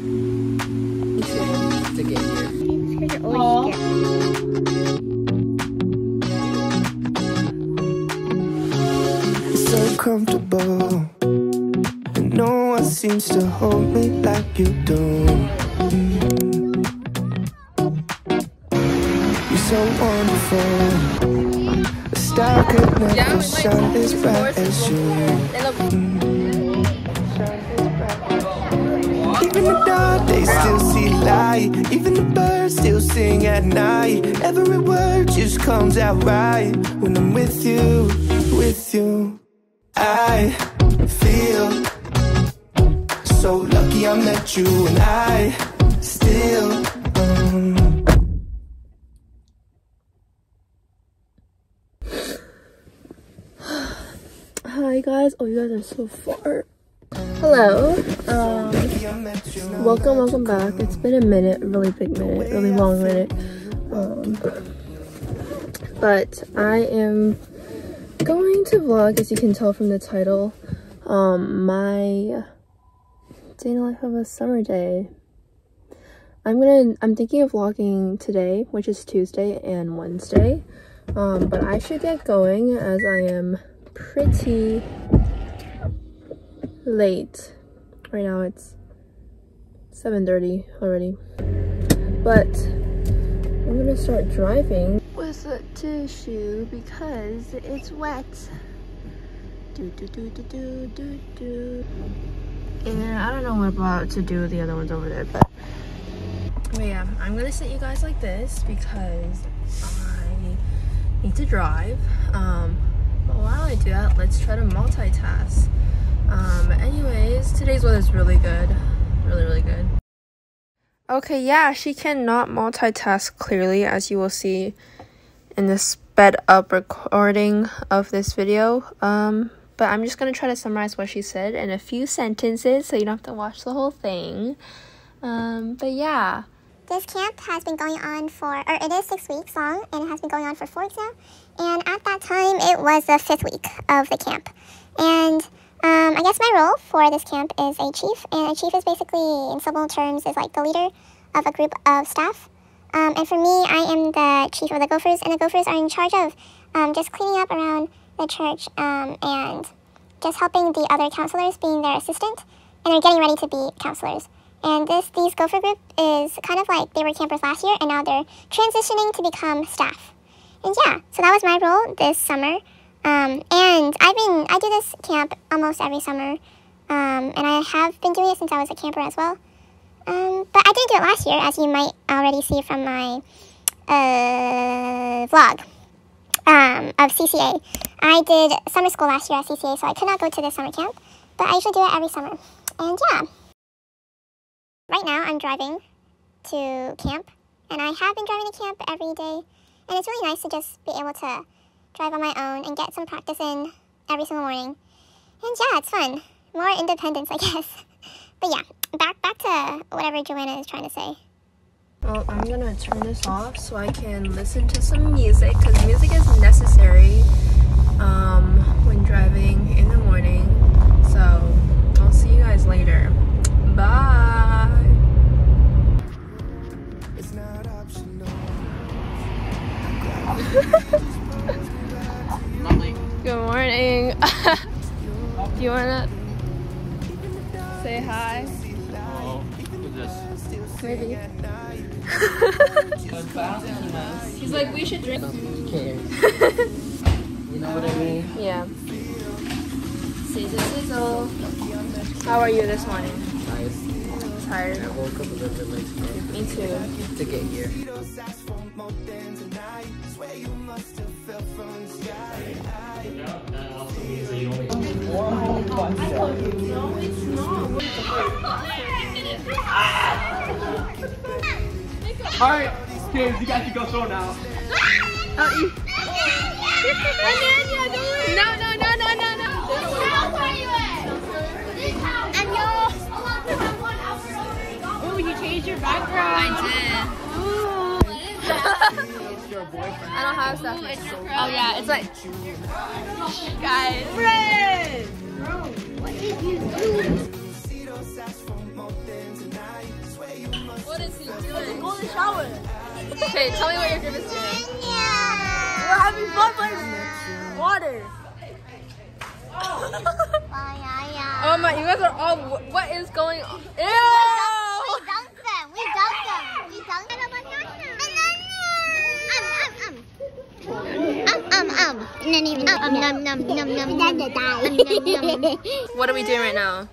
to Even the dark, they still see light. Even the birds still sing at night. Every word just comes out right when I'm with you, with you. I feel so lucky I met you, and I still. Hi guys. Oh, you guys are so far. Hello. Um, welcome, welcome back. It's been a minute, really big minute, really long minute. Um, but I am going to vlog, as you can tell from the title, um, my day in the life of a summer day. I'm gonna, I'm thinking of vlogging today, which is Tuesday and Wednesday. Um, but I should get going as I am pretty late. Right now it's 7.30 already. But I'm gonna start driving with a tissue because it's wet. Do do do do do do do. And I don't know what about to do with the other ones over there, but but yeah, I'm gonna sit you guys like this because I need to drive. Um, but while I do that, let's try to multitask. Um, anyways, today's weather is really good. Really, really good. Okay, yeah, she cannot multitask clearly, as you will see in the sped up recording of this video. Um, but I'm just gonna try to summarize what she said in a few sentences so you don't have to watch the whole thing. Um, but yeah. This camp has been going on for, or it is six weeks long, and it has been going on for four weeks now. And at that time, it was the fifth week of the camp. And um, I guess my role for this camp is a chief, and a chief is basically, in simple terms, is like the leader of a group of staff. Um, and for me, I am the chief of the Gophers, and the Gophers are in charge of um, just cleaning up around the church um, and just helping the other counselors, being their assistant, and they're getting ready to be counselors. And this these Gopher group is kind of like they were campers last year, and now they're transitioning to become staff. And yeah, so that was my role this summer. Um, and I've been I do this camp almost every summer, um, and I have been doing it since I was a camper as well. Um, but I didn't do it last year, as you might already see from my uh, vlog um, of CCA. I did summer school last year at CCA, so I could not go to this summer camp, but I usually do it every summer. And yeah. Right now, I'm driving to camp, and I have been driving to camp every day, and it's really nice to just be able to drive on my own and get some practice in every single morning. And yeah, it's fun. More independence, I guess. But yeah, back back to whatever Joanna is trying to say. Well, I'm gonna turn this off so I can listen to some music because music is necessary Sizzle, sizzle. How are you this morning? Nice. Tired. I woke up a little bit late today Me too. to get here. Alright, kids, you guys can go throw now. Ah! Oh, you. No, no, no, no, no, no. Oh, you changed your background. I don't have stuff. Oh yeah, it's like guys. What did you do? shower. Okay, tell me what your group is doing. We're having fun playing water. Oh my, you guys are all. What is going on? Ew! dunked them. We dunked them. We dunked them. Um, um, um. Um. What are we doing right now?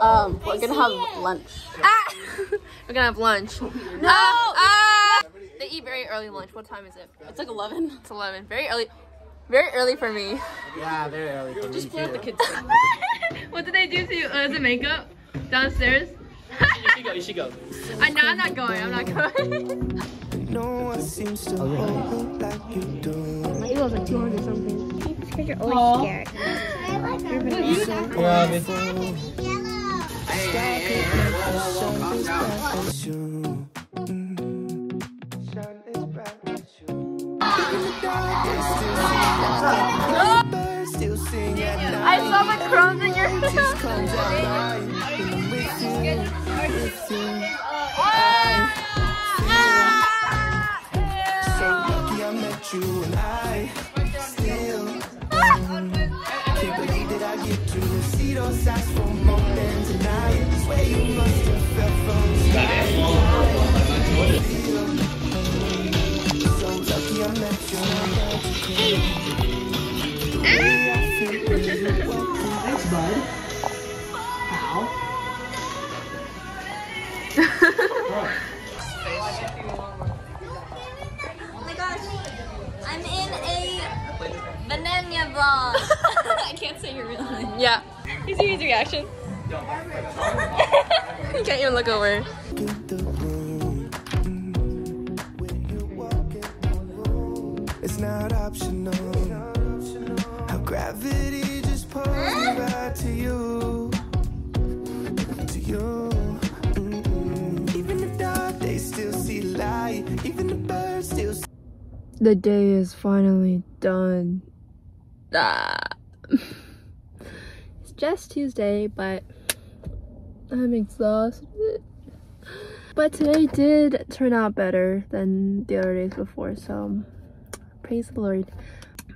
Um, we're gonna have lunch. Ah! We're gonna have lunch. No! Ah! They eat very early lunch. What time is it? It's like 11. It's 11. Very early. Very early for me. Yeah, very early for me Split up the kids. What did they do to you? Uh, the makeup downstairs? You should go. You should go. I know I'm not going. I'm not going. No one seems to hold me like you do. It was like 200 something. Because you're always scared. Yeah, me too. It's you. Mm. I saw the crumbs in your Just comes out right when I'm with you, with you. I feel so lucky I met you and I banana. I can't say your real name. Yeah. You see his reaction? you can't even look over. in the room. Mm, When you walk in the room, it's not optional. How gravity just pulls me right to you, to you. Mm-mm. Even the dark, they still see light. Even the birds still. See The day is finally done. Ah. it's just Tuesday, but I'm exhausted. But today did turn out better than the other days before, so praise the Lord.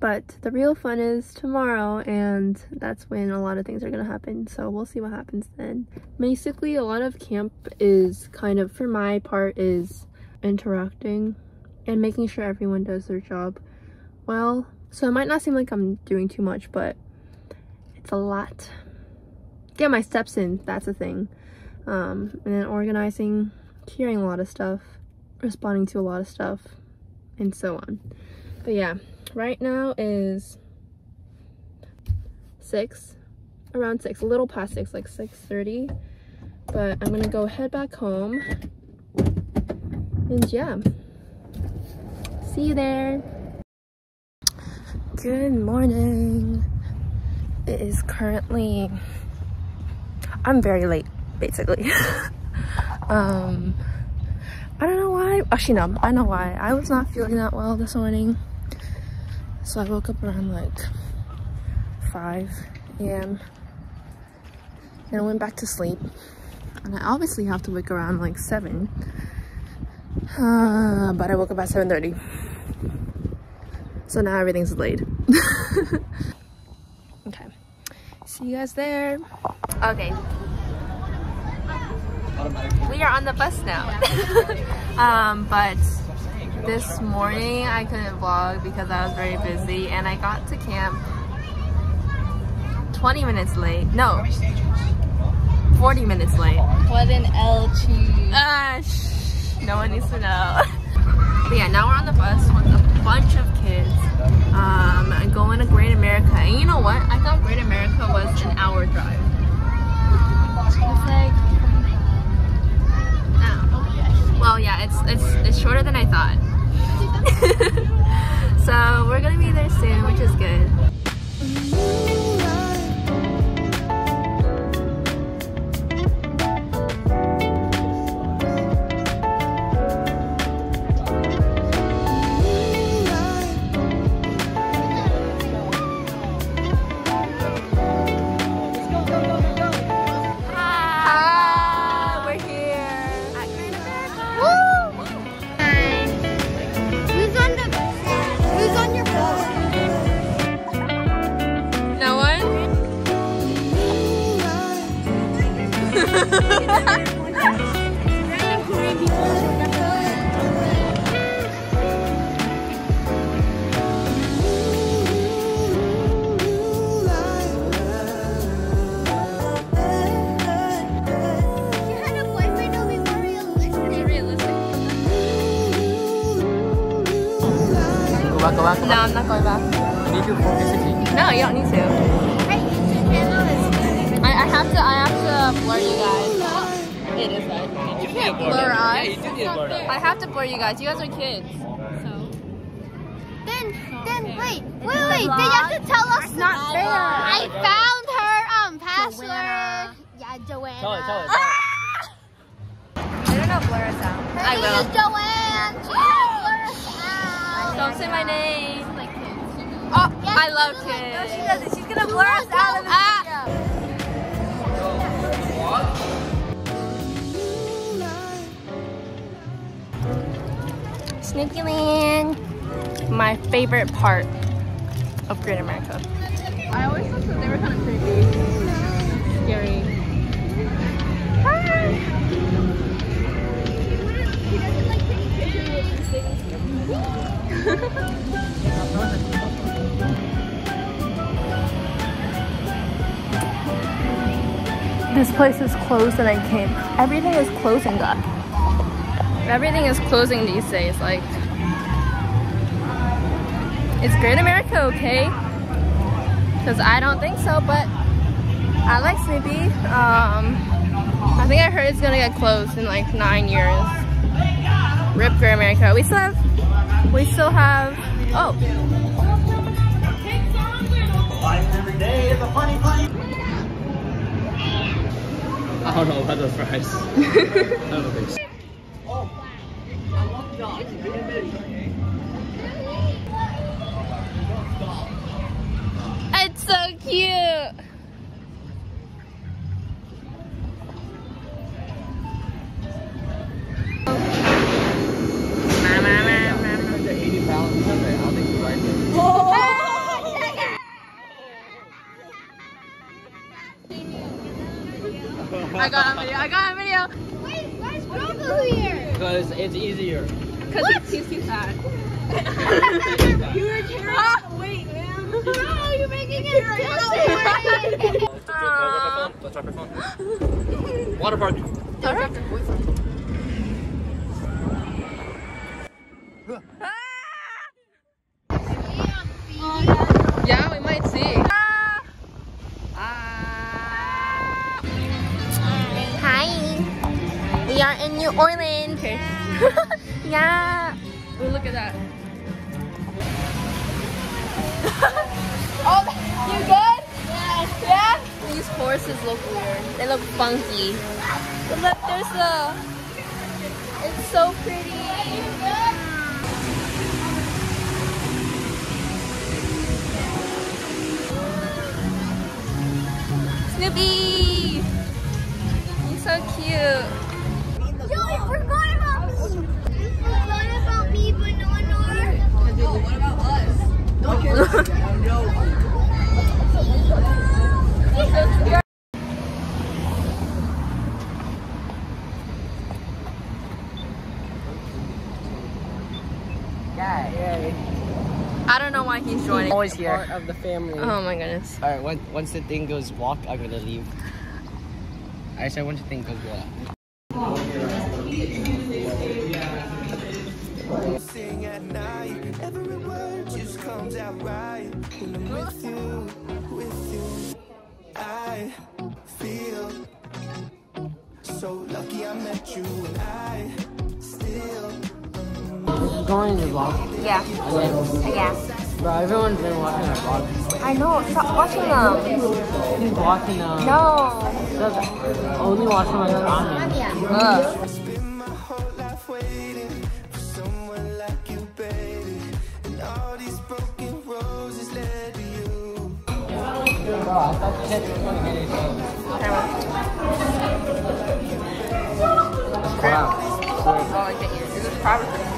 But the real fun is tomorrow, and that's when a lot of things are gonna happen. So we'll see what happens then. Basically, a lot of camp is kind of, for my part, is interacting and making sure everyone does their job well. So it might not seem like I'm doing too much, but it's a lot. Get my steps in, that's the thing. Um, and then organizing, hearing a lot of stuff, responding to a lot of stuff, and so on. But yeah, right now is six, around six, a little past six, like 6.30. But I'm gonna go head back home. And yeah, see you there. Good morning. It is currently I'm very late basically. um I don't know why. Actually no, I know why. I was not feeling that well this morning. So I woke up around like 5 a.m. and I went back to sleep. And I obviously have to wake around like 7. Uh, but I woke up at 7.30. So now everything's delayed. okay. See you guys there. Okay. We are on the bus now. um, but this morning I couldn't vlog because I was very busy and I got to camp 20 minutes late. No. 40 minutes late. What an LG. Ah, shh. No one needs to know. but yeah, now we're on the bus bunch of kids. Um, going to Great America. And you know what? I thought Great America was an hour drive. It's like, oh. well, yeah, it's it's it's shorter than I thought. so we're gonna be there soon, which is good. Go back, go back, No. I'm not going back. You need to focus the key. No, you don't need to. I, I have to I have to blur you guys. It is bad. You can't blur us. Yeah, you do need to blur it. I have to blur you guys. You guys are kids. Then, then wait, wait, wait. Then you have to tell us. Not fair. I found her um password. Yeah, Joanna. Tell it, tell it. Tell it. They're gonna blur us out. Her I name will. is Joanne. Don't say my name. Oh, Yeah, I love does like- kids. no, she doesn't. She's gonna blur us out of the Ah. Snoopyland. My favorite part of Great America. I always thought that they were kind of creepy. Scary. Place is closed and I came. Everything is closing up. Everything is closing these days. Like, is Great America okay? Because I don't think so, but I like Snoopy. Um, I think I heard it's gonna get closed in like nine years. Rip Great America. We still have, we still have, oh, I don't know about the fries. I don't think so. it's so cute. They're 80 pounds. I don't think you I got a video. I got a video. Wait, where's Grogu here? Because it's easier. Because it's he's too fat. you were carrying. Ah! wait, man. No, you're making it silly. Aww. Let's drop your phone. Water park. Yeah, are in New Orleans. Okay. Yeah. Oh, look at that. oh, you good? Yeah. Yeah? These horses look weird. They look funky. But look, there's the. It's so pretty. I don't know why he's joining. Always here. Part of the family. Oh my goodness. Alright, once, once the thing goes walk, I'm gonna leave. I said once the thing goes walk. Sing at night, every word just comes out right. When I'm with you, with you, I feel so lucky I met you, and I still. Going to vlog. Yeah. Again. Yeah. Bro, everyone's been watching our vlogs. I know. Stop watching them. Watching um No. does only watching my ramen. Ugh. Spend my whole life waiting for someone like you, baby. And all these broken roses led to you. Bro, I thought you said you were gonna get it. Wow. Oh, I can't it. This is private.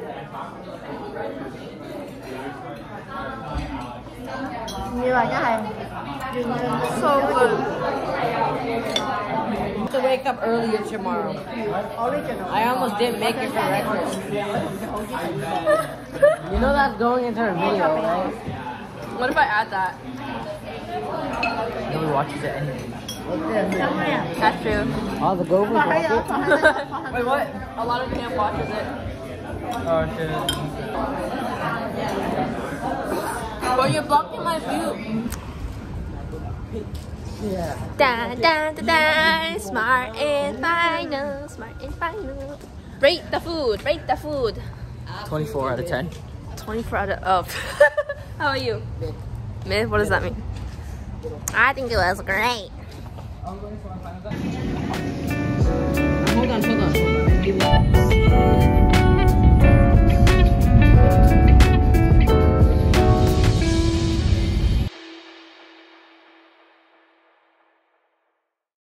như là So good. To wake up earlier tomorrow. I almost didn't make it for breakfast. you know that's going into her video, right? What if I add that? Nobody watches it anyway. That's true. All the gophers. Wait, what? A lot of camp watches it. Oh, shit. Well, you're blocking my view. Yeah. Da, da, da, da. Smart and final. Smart and final. Rate the food. Rate the food. 24 out of 10. 24 out of. Oh. How are you? Mid. What does that mean? I think it was great. Hold on, hold on.